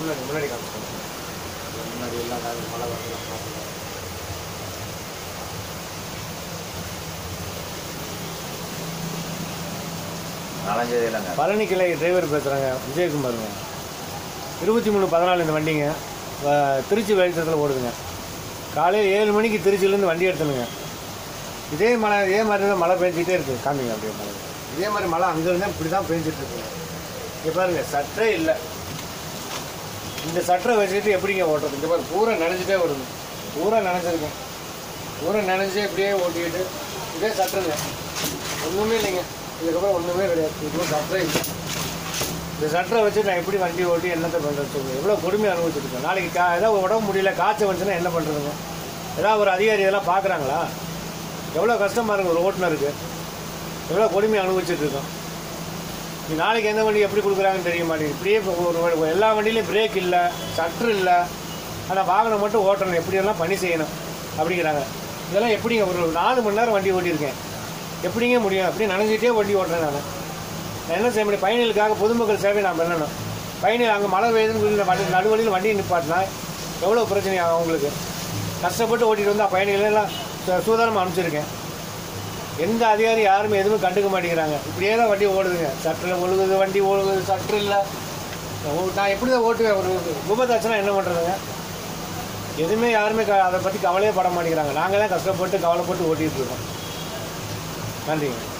முன்னாடி முன்னாடி காமிச்சிக்கோங்க முன்னாடி எல்லாம் நாங்கள் மழை வரலாம் இல்லைங்க பழனி கிளை டிரைவர் பேசுகிறேங்க விஜயகுமாருங்க. இருபத்தி மூணு பதினாலு இந்த வண்டிங்க. திருச்சி வெளிச்சத்தில் ஓடுதுங்க. காலையில் ஏழு மணிக்கு திருச்சியிலேருந்து வண்டி எடுத்தனுங்க. இதே மழை இதே மாதிரி தான் மழை பெஞ்சிட்டே இருக்குது காமிங்க அப்படியே மழை. இதே மாதிரி மழை அங்கேருந்து இப்படி தான் பெஞ்சிட்டு இருக்குங்க இங்கே பாருங்க சற்றே இல்லை. இந்த சட்டரை வச்சுக்கிட்டு எப்படிங்க ஓட்டுறது? இந்த மாதிரி பூரா நினைஞ்சிட்டே வருது. பூரா நினைஞ்சிருக்கேன். பூரா நினைஞ்சே இப்படியே ஓட்டிக்கிட்டு இதே சட்டருங்க ஒன்றுமே இல்லைங்க. இதுக்கப்புறம் ஒன்றுமே கிடையாது. இதுவும் சட்டரே இல்லை இந்த சட்டரை வச்சு நான் எப்படி வண்டி ஓட்டி என்னத்தை பண்ணுறது சொல்லுங்கள் எவ்வளோ கொடுமை அனுபவிச்சிருக்கேன். நாளைக்கு கா ஏதாவது உடம்பு முடியல காய்ச்சல் வந்துச்சுன்னா என்ன பண்ணுறதுங்க ஏதாவது ஒரு அதிகாரி இதெல்லாம் பார்க்குறாங்களா? எவ்வளோ கஷ்டமாக இருக்கும் ஒரு ஓட்டுநருக்கு. எவ்வளோ கொடுமை அனுபவிச்சுட்டு இருக்கோம். நாளைக்கு எந்த வண்டி எப்படி கொடுக்குறாங்கன்னு தெரிய மாட்டேங்குது இப்படியே ஒரு எல்லா வண்டியிலையும் பிரேக் இல்லை சட்ரு இல்லை. ஆனால் வாகனம் மட்டும் ஓட்டணும் எப்படியெல்லாம் பணி செய்யணும் அப்படிங்கிறாங்க. இதெல்லாம் எப்படிங்க? ஒரு நாலு மணி நேரம் வண்டி ஓட்டியிருக்கேன். எப்படிங்க முடியும்? அப்படி நினைஞ்சிட்டே வண்டி ஓட்டுறேன் நான். நான் என்ன செய்ய முடியும்? பயணிகளுக்காக பொதுமக்கள் சேவை நான் பண்ணணும். பயணிகள் அங்கே மழை பெய்யுதுன்னு சொல்லி வண்டி நடுவழியில் வண்டியை நிப்பாட்டினா எவ்வளோ பிரச்சனை ஆகும் அவங்களுக்கு? கஷ்டப்பட்டு ஓட்டிகிட்டு வந்தால் பயணிகள் எல்லாம் சு- சூதானமாக அனுப்பிச்சிருக்கேன். எந்த அதிகாரி யாருமே எதுவும் கண்டுக்க மாட்டேங்கிறாங்க. இப்படியே தான் வண்டி ஓடுதுங்க. சட்டில் ஒழுகுது வண்டி ஒழுகுது சற்று இல்லை. நான் எப்படி தான் ஓட்டுவேன்? ஒரு விபத்தாச்சுன்னா என்ன பண்ணுறதுங்க எதுவுமே யாருமே க- அதை பற்றி கவலையே பட மாட்டேங்கிறாங்க. நாங்கள் தான் கஷ்டப்பட்டு கவலைப்பட்டு ஓட்டிகிட்டு இருக்கோம். நன்றிங்க.